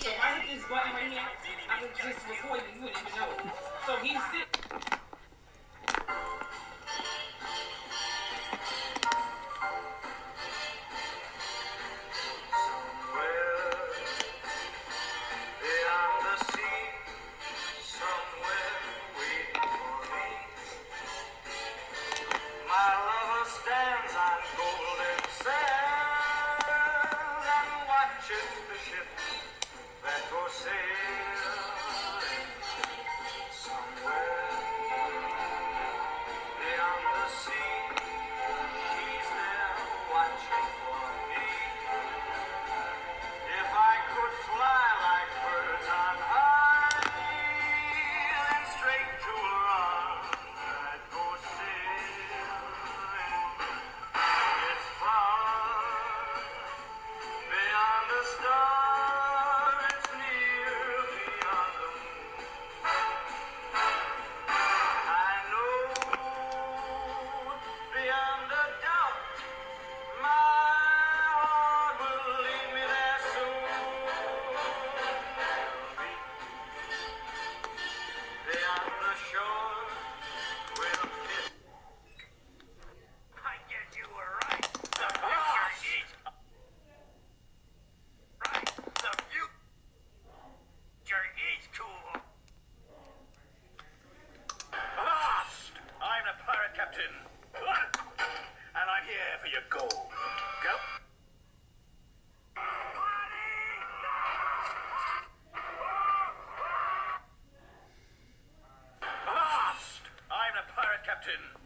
So I hit this button right here, I can just record you. You wouldn't even know. So he's sitting. stands on golden sands and watches the that captain.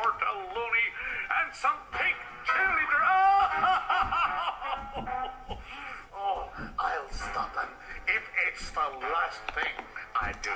Bartoloni and some pink cheerleader. Oh, oh I'll stop him if it's the last thing I do.